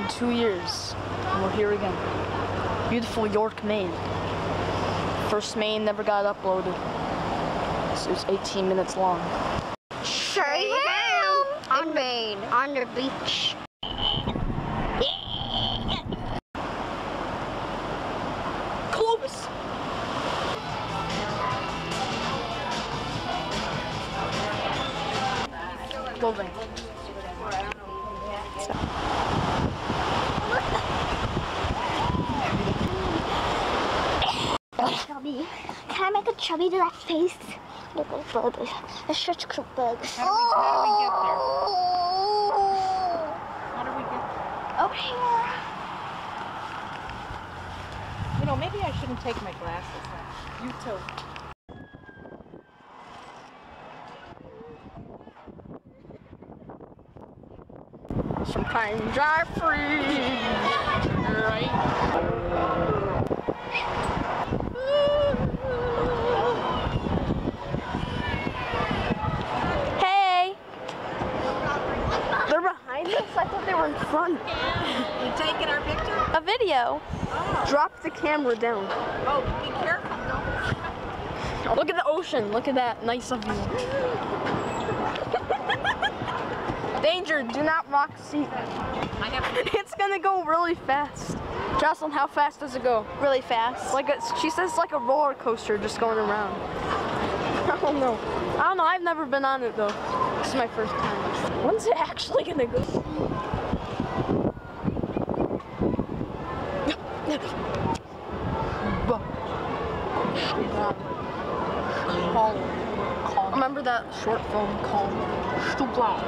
been two years, and we're here again. Beautiful York, Maine. First Maine never got uploaded. So it was 18 minutes long. Sure am. On Maine. On the beach. Clovis! Clothing. Chubby. Can I make a chubby to that face? Look at. It's such a bug. How do we, how do we get there? How do we get Over here. Oh, you know, maybe I shouldn't take my glasses off. You too. Some Sometimes I freeze. Thought they were in front. You taking our picture? A video. Oh. Drop the camera down. Oh, be careful. Look at the ocean. Look at that nice of view. Danger, do not rock seat. It's gonna go really fast. Jocelyn, how fast does it go? Really fast. Like a, she says, like a roller coaster just going around. I don't know. I don't know. I've never been on it though. This is my first time. When's it actually gonna go? Remember that short film called Stupla?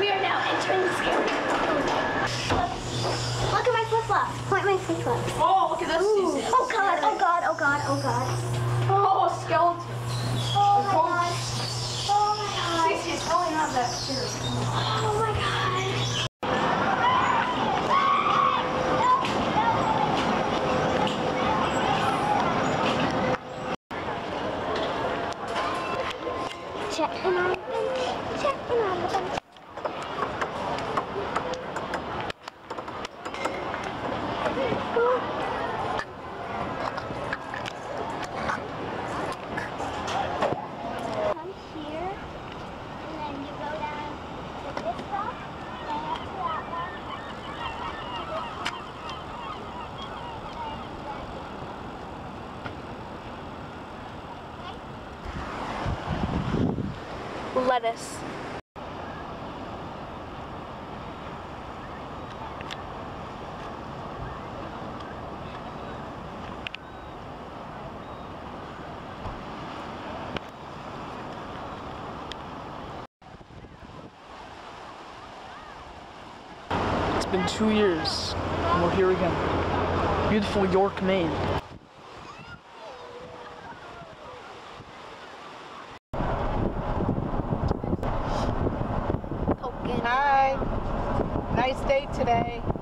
We are now entering the scary. Look at my flip flops. Point my flip flops. Oh, look at oh, this. Oh god, oh god, oh god, oh god. Oh, a skeleton. Oh my oh, god. Oh my god. It's probably not that serious. Oh, 我。Lettuce. It's been two years, and we're here again. Beautiful York, Maine. Hi. Nice day today.